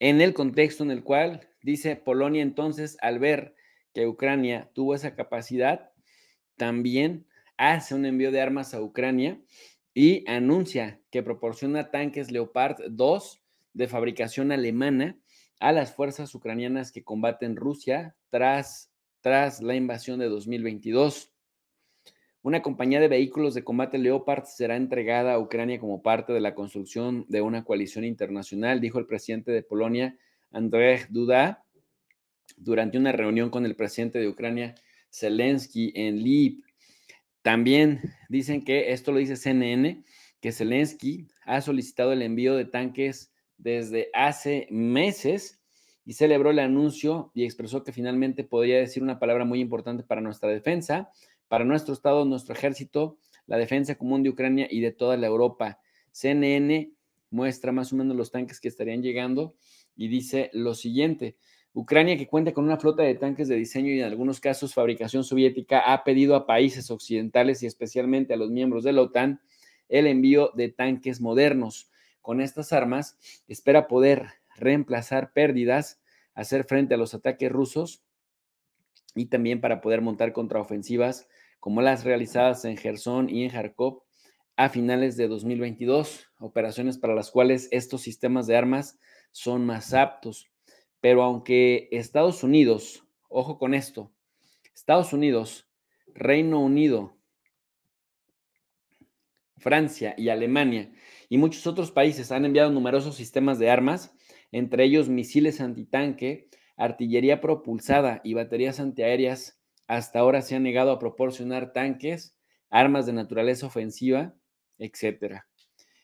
en el contexto en el cual dice Polonia entonces, al ver que Ucrania tuvo esa capacidad, también hace un envío de armas a Ucrania y anuncia que proporciona tanques Leopard 2 de fabricación alemana a las fuerzas ucranianas que combaten Rusia tras, tras la invasión de 2022. Una compañía de vehículos de combate Leopard será entregada a Ucrania como parte de la construcción de una coalición internacional, dijo el presidente de Polonia, Andrzej Duda, durante una reunión con el presidente de Ucrania, Zelensky, en Lviv. También dicen que, esto lo dice CNN, que Zelensky ha solicitado el envío de tanques desde hace meses y celebró el anuncio y expresó que finalmente podría decir una palabra muy importante para nuestra defensa, para nuestro Estado, nuestro ejército, la defensa común de Ucrania y de toda la Europa. CNN muestra más o menos los tanques que estarían llegando y dice lo siguiente. Ucrania, que cuenta con una flota de tanques de diseño y en algunos casos fabricación soviética, ha pedido a países occidentales y especialmente a los miembros de la OTAN el envío de tanques modernos. Con estas armas espera poder reemplazar pérdidas, hacer frente a los ataques rusos y también para poder montar contraofensivas como las realizadas en Gerson y en Kharkov a finales de 2022, operaciones para las cuales estos sistemas de armas son más aptos. Pero aunque Estados Unidos, ojo con esto, Estados Unidos, Reino Unido, Francia y Alemania y muchos otros países han enviado numerosos sistemas de armas, entre ellos misiles antitanque, artillería propulsada y baterías antiaéreas, hasta ahora se han negado a proporcionar tanques, armas de naturaleza ofensiva, etc.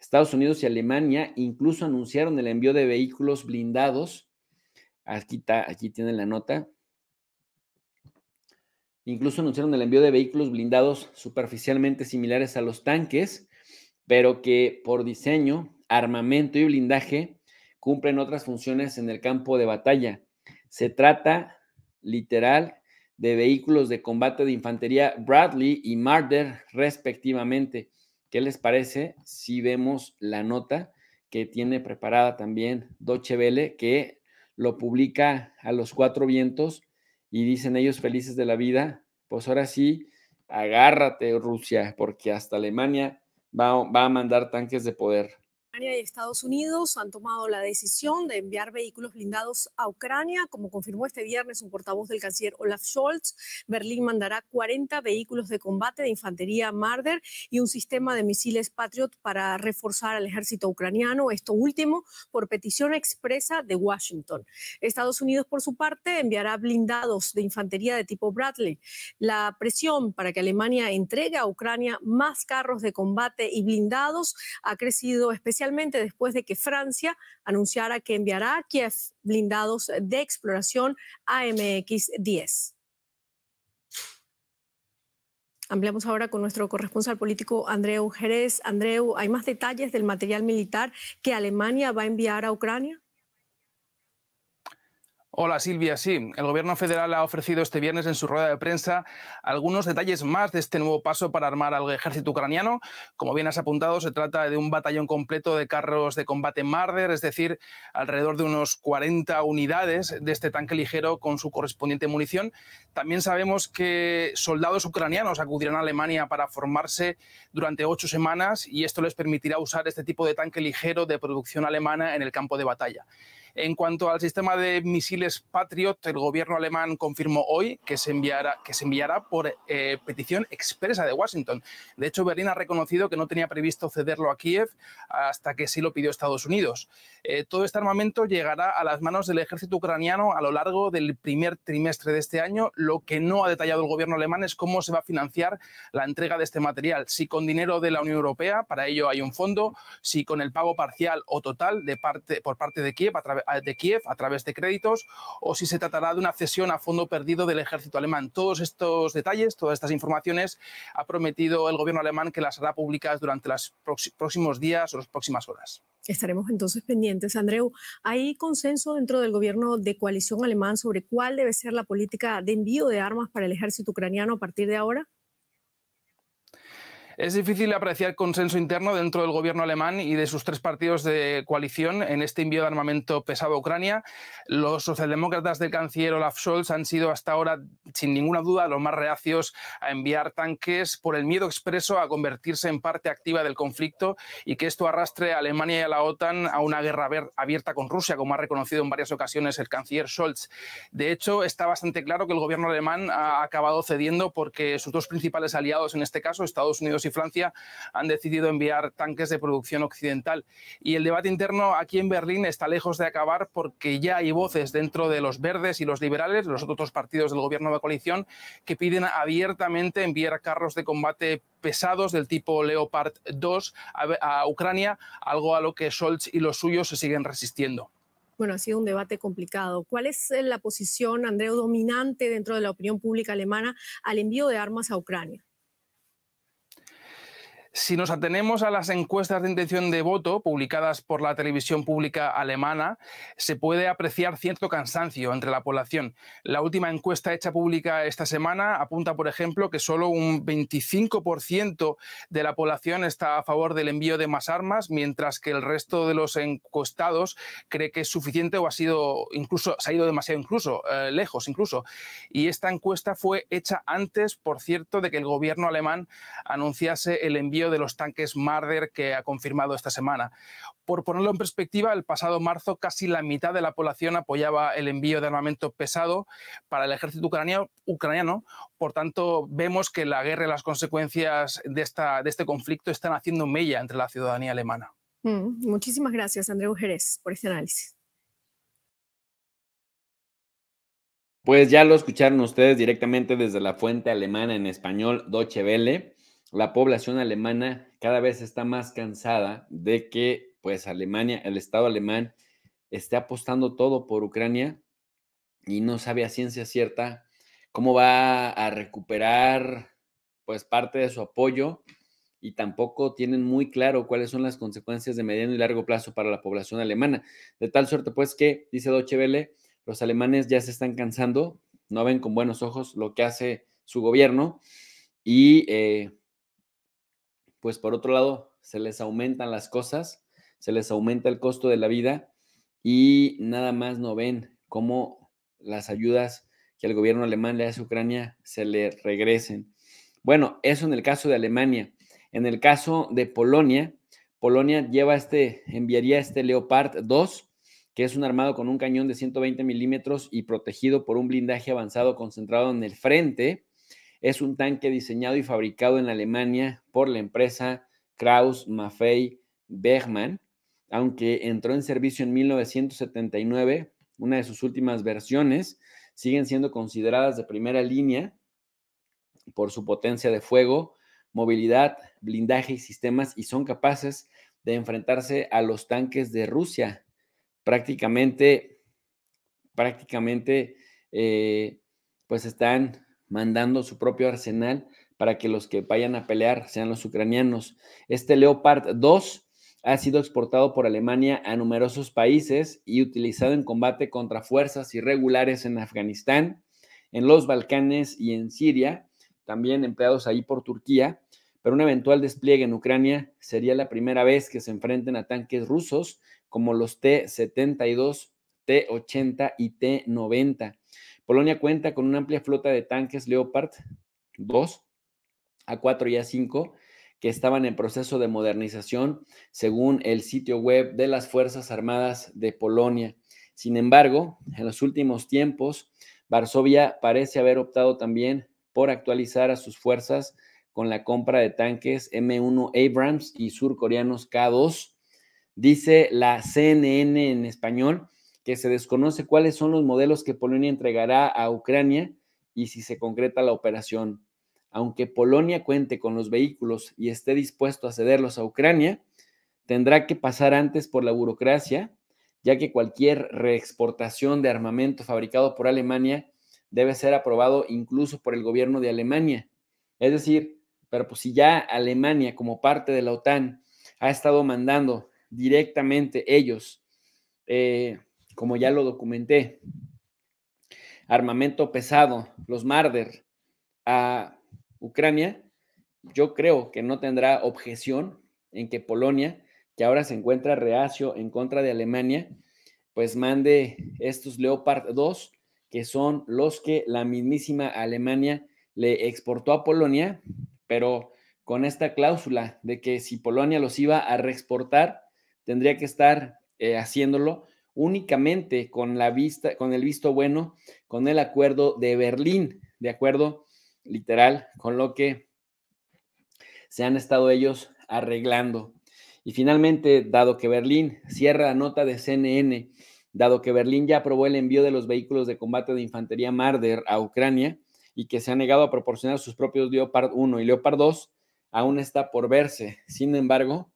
Estados Unidos y Alemania incluso anunciaron el envío de vehículos blindados. Aquí, está, aquí tienen la nota. Incluso anunciaron el envío de vehículos blindados superficialmente similares a los tanques, pero que por diseño, armamento y blindaje cumplen otras funciones en el campo de batalla. Se trata literal de vehículos de combate de infantería Bradley y Marder respectivamente. ¿Qué les parece si vemos la nota que tiene preparada también Deutsche Welle, que lo publica a los cuatro vientos y dicen ellos felices de la vida? Pues ahora sí, agárrate Rusia, porque hasta Alemania va, va a mandar tanques de poder y Estados Unidos han tomado la decisión de enviar vehículos blindados a Ucrania. Como confirmó este viernes un portavoz del canciller Olaf Scholz, Berlín mandará 40 vehículos de combate de infantería Marder y un sistema de misiles Patriot para reforzar al ejército ucraniano. Esto último por petición expresa de Washington. Estados Unidos, por su parte, enviará blindados de infantería de tipo Bradley. La presión para que Alemania entregue a Ucrania más carros de combate y blindados ha crecido especialmente después de que Francia anunciara que enviará a Kiev blindados de exploración AMX-10. Ampliamos ahora con nuestro corresponsal político Andreu Jerez. Andreu, ¿hay más detalles del material militar que Alemania va a enviar a Ucrania? Hola Silvia, sí, el gobierno federal ha ofrecido este viernes en su rueda de prensa algunos detalles más de este nuevo paso para armar al ejército ucraniano. Como bien has apuntado, se trata de un batallón completo de carros de combate Marder, es decir, alrededor de unos 40 unidades de este tanque ligero con su correspondiente munición. También sabemos que soldados ucranianos acudirán a Alemania para formarse durante ocho semanas y esto les permitirá usar este tipo de tanque ligero de producción alemana en el campo de batalla. En cuanto al sistema de misiles Patriot, el gobierno alemán confirmó hoy que se enviará, que se enviará por eh, petición expresa de Washington. De hecho, Berlín ha reconocido que no tenía previsto cederlo a Kiev hasta que sí lo pidió Estados Unidos. Eh, todo este armamento llegará a las manos del ejército ucraniano a lo largo del primer trimestre de este año. Lo que no ha detallado el gobierno alemán es cómo se va a financiar la entrega de este material. Si con dinero de la Unión Europea, para ello hay un fondo, si con el pago parcial o total de parte, por parte de Kiev a través de Kiev a través de créditos o si se tratará de una cesión a fondo perdido del ejército alemán. Todos estos detalles, todas estas informaciones ha prometido el gobierno alemán que las hará públicas durante los próximos días o las próximas horas. Estaremos entonces pendientes. Andreu, ¿hay consenso dentro del gobierno de coalición alemán sobre cuál debe ser la política de envío de armas para el ejército ucraniano a partir de ahora? Es difícil apreciar consenso interno dentro del gobierno alemán y de sus tres partidos de coalición en este envío de armamento pesado a Ucrania. Los socialdemócratas del canciller Olaf Scholz han sido hasta ahora, sin ninguna duda, los más reacios a enviar tanques por el miedo expreso a convertirse en parte activa del conflicto y que esto arrastre a Alemania y a la OTAN a una guerra abierta con Rusia, como ha reconocido en varias ocasiones el canciller Scholz. De hecho, está bastante claro que el gobierno alemán ha acabado cediendo porque sus dos principales aliados, en este caso Estados Unidos y Francia han decidido enviar tanques de producción occidental. Y el debate interno aquí en Berlín está lejos de acabar porque ya hay voces dentro de los verdes y los liberales, los otros partidos del gobierno de coalición, que piden abiertamente enviar carros de combate pesados del tipo Leopard 2 a, a Ucrania, algo a lo que Scholz y los suyos se siguen resistiendo bueno, ha sido un debate complicado. ¿Cuál es eh, la posición, Andreu, dominante dentro de la opinión pública alemana al envío de armas a Ucrania? Si nos atenemos a las encuestas de intención de voto publicadas por la televisión pública alemana, se puede apreciar cierto cansancio entre la población. La última encuesta hecha pública esta semana apunta, por ejemplo, que solo un 25% de la población está a favor del envío de más armas, mientras que el resto de los encuestados cree que es suficiente o ha sido incluso se ha ido demasiado incluso eh, lejos incluso. Y esta encuesta fue hecha antes, por cierto, de que el gobierno alemán anunciase el envío de los tanques Marder que ha confirmado esta semana. Por ponerlo en perspectiva, el pasado marzo casi la mitad de la población apoyaba el envío de armamento pesado para el ejército ucraniano. ucraniano. Por tanto, vemos que la guerra y las consecuencias de, esta, de este conflicto están haciendo mella entre la ciudadanía alemana. Mm, muchísimas gracias, Andreu Jerez, por este análisis. Pues ya lo escucharon ustedes directamente desde la fuente alemana en español, Deutsche Welle la población alemana cada vez está más cansada de que pues Alemania, el Estado alemán, esté apostando todo por Ucrania y no sabe a ciencia cierta cómo va a recuperar pues parte de su apoyo y tampoco tienen muy claro cuáles son las consecuencias de mediano y largo plazo para la población alemana. De tal suerte pues que, dice Deutsche Welle, los alemanes ya se están cansando, no ven con buenos ojos lo que hace su gobierno y eh, pues por otro lado, se les aumentan las cosas, se les aumenta el costo de la vida y nada más no ven cómo las ayudas que el gobierno alemán le hace a Ucrania se le regresen. Bueno, eso en el caso de Alemania. En el caso de Polonia, Polonia lleva este, enviaría este Leopard 2, que es un armado con un cañón de 120 milímetros y protegido por un blindaje avanzado concentrado en el frente es un tanque diseñado y fabricado en Alemania por la empresa Kraus Maffei Bergmann, aunque entró en servicio en 1979, una de sus últimas versiones siguen siendo consideradas de primera línea por su potencia de fuego, movilidad, blindaje y sistemas y son capaces de enfrentarse a los tanques de Rusia. Prácticamente, prácticamente, eh, pues están mandando su propio arsenal para que los que vayan a pelear sean los ucranianos. Este Leopard 2 ha sido exportado por Alemania a numerosos países y utilizado en combate contra fuerzas irregulares en Afganistán, en los Balcanes y en Siria, también empleados ahí por Turquía, pero un eventual despliegue en Ucrania sería la primera vez que se enfrenten a tanques rusos como los T-72, T-80 y T-90. Polonia cuenta con una amplia flota de tanques Leopard 2, A4 y A5 que estaban en proceso de modernización según el sitio web de las Fuerzas Armadas de Polonia. Sin embargo, en los últimos tiempos, Varsovia parece haber optado también por actualizar a sus fuerzas con la compra de tanques M1 Abrams y surcoreanos K2. Dice la CNN en español que se desconoce cuáles son los modelos que Polonia entregará a Ucrania y si se concreta la operación. Aunque Polonia cuente con los vehículos y esté dispuesto a cederlos a Ucrania, tendrá que pasar antes por la burocracia, ya que cualquier reexportación de armamento fabricado por Alemania debe ser aprobado incluso por el gobierno de Alemania. Es decir, pero pues si ya Alemania como parte de la OTAN ha estado mandando directamente ellos eh, como ya lo documenté. Armamento pesado, los Marder, a Ucrania, yo creo que no tendrá objeción en que Polonia, que ahora se encuentra reacio en contra de Alemania, pues mande estos Leopard 2, que son los que la mismísima Alemania le exportó a Polonia, pero con esta cláusula de que si Polonia los iba a reexportar, tendría que estar eh, haciéndolo únicamente con la vista, con el visto bueno, con el acuerdo de Berlín, de acuerdo literal con lo que se han estado ellos arreglando. Y finalmente, dado que Berlín cierra la nota de CNN, dado que Berlín ya aprobó el envío de los vehículos de combate de infantería Marder a Ucrania y que se ha negado a proporcionar sus propios Leopard 1 y Leopard 2, aún está por verse. Sin embargo,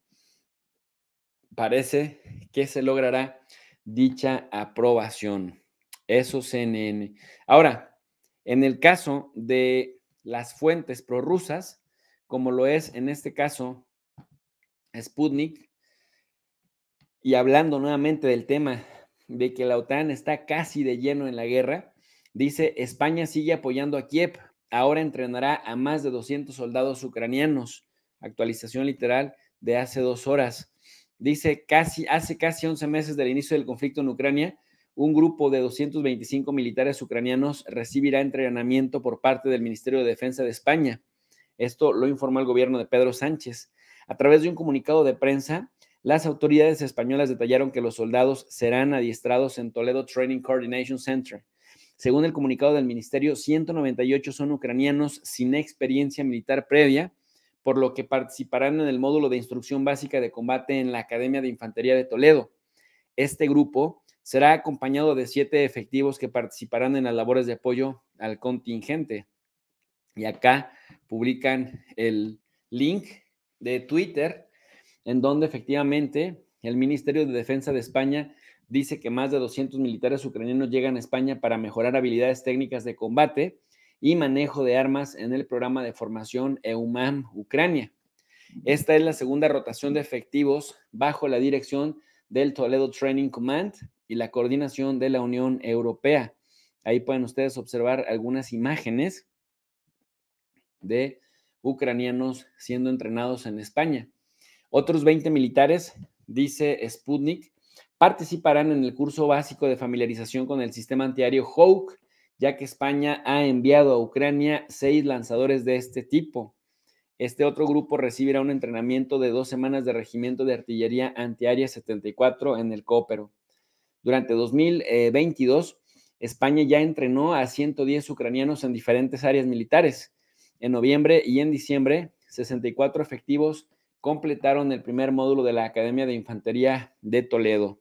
parece que se logrará dicha aprobación. Eso CNN. Ahora, en el caso de las fuentes prorrusas, como lo es en este caso Sputnik, y hablando nuevamente del tema de que la OTAN está casi de lleno en la guerra, dice España sigue apoyando a Kiev, ahora entrenará a más de 200 soldados ucranianos, actualización literal de hace dos horas. Dice casi, hace casi 11 meses del inicio del conflicto en Ucrania, un grupo de 225 militares ucranianos recibirá entrenamiento por parte del Ministerio de Defensa de España. Esto lo informó el gobierno de Pedro Sánchez. A través de un comunicado de prensa, las autoridades españolas detallaron que los soldados serán adiestrados en Toledo Training Coordination Center. Según el comunicado del ministerio, 198 son ucranianos sin experiencia militar previa, por lo que participarán en el módulo de instrucción básica de combate en la Academia de Infantería de Toledo. Este grupo será acompañado de siete efectivos que participarán en las labores de apoyo al contingente. Y acá publican el link de Twitter, en donde efectivamente el Ministerio de Defensa de España dice que más de 200 militares ucranianos llegan a España para mejorar habilidades técnicas de combate y manejo de armas en el programa de formación EUMAM Ucrania. Esta es la segunda rotación de efectivos bajo la dirección del Toledo Training Command y la coordinación de la Unión Europea. Ahí pueden ustedes observar algunas imágenes de ucranianos siendo entrenados en España. Otros 20 militares, dice Sputnik, participarán en el curso básico de familiarización con el sistema antiaéreo Hawk, ya que España ha enviado a Ucrania seis lanzadores de este tipo. Este otro grupo recibirá un entrenamiento de dos semanas de regimiento de artillería antiaérea 74 en el Cópero. Durante 2022, España ya entrenó a 110 ucranianos en diferentes áreas militares. En noviembre y en diciembre, 64 efectivos completaron el primer módulo de la Academia de Infantería de Toledo.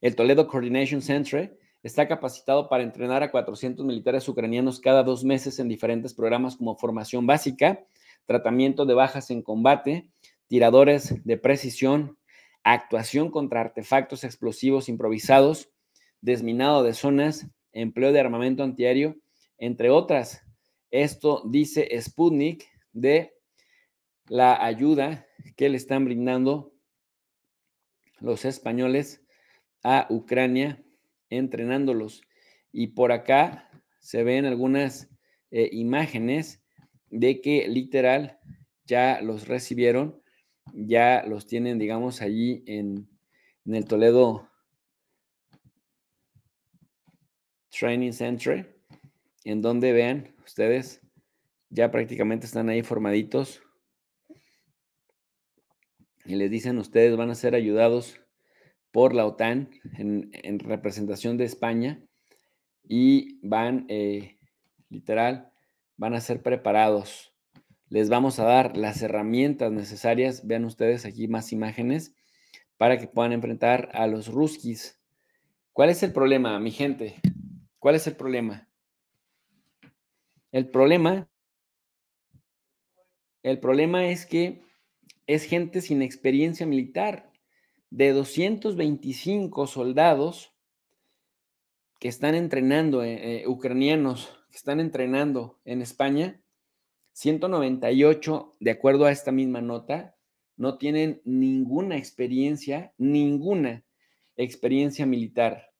El Toledo Coordination Center está capacitado para entrenar a 400 militares ucranianos cada dos meses en diferentes programas como formación básica, tratamiento de bajas en combate, tiradores de precisión, actuación contra artefactos explosivos improvisados, desminado de zonas, empleo de armamento antiaéreo, entre otras. Esto dice Sputnik de la ayuda que le están brindando los españoles a Ucrania, entrenándolos. Y por acá se ven algunas eh, imágenes de que literal ya los recibieron ya los tienen, digamos, allí en, el Toledo Training Center, en donde vean ustedes, ya prácticamente están ahí formaditos. Y les dicen, ustedes van a ser ayudados por la OTAN en, representación de España y van, eh, literal, van a ser preparados les vamos a dar las herramientas necesarias. Vean ustedes aquí más imágenes para que puedan enfrentar a los ruskis. ¿Cuál es el problema, mi gente? ¿Cuál es el problema? El problema, el problema es que es gente sin experiencia militar. De 225 soldados que están entrenando, eh, eh, ucranianos que están entrenando en España, 198, de acuerdo a esta misma nota, no tienen ninguna experiencia, ninguna experiencia militar.